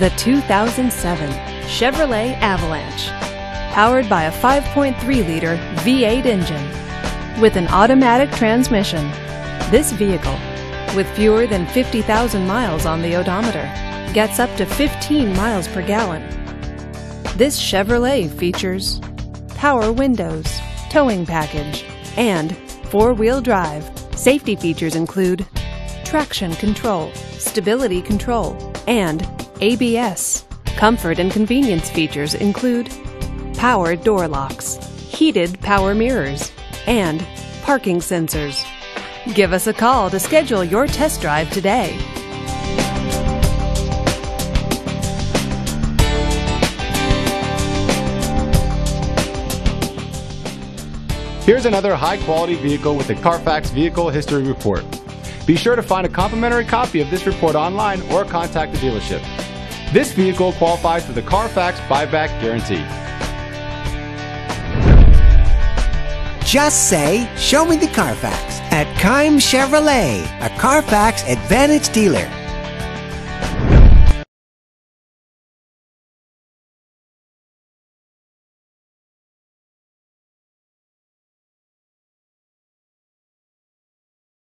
The 2007 Chevrolet Avalanche. Powered by a 5.3-liter V8 engine. With an automatic transmission, this vehicle, with fewer than 50,000 miles on the odometer, gets up to 15 miles per gallon. This Chevrolet features power windows, towing package, and four-wheel drive. Safety features include traction control, stability control, and ABS. Comfort and convenience features include power door locks, heated power mirrors, and parking sensors. Give us a call to schedule your test drive today. Here's another high quality vehicle with a Carfax Vehicle History Report. Be sure to find a complimentary copy of this report online or contact the dealership. This vehicle qualifies for the Carfax Buyback Guarantee. Just say, Show me the Carfax at Keim Chevrolet, a Carfax Advantage dealer.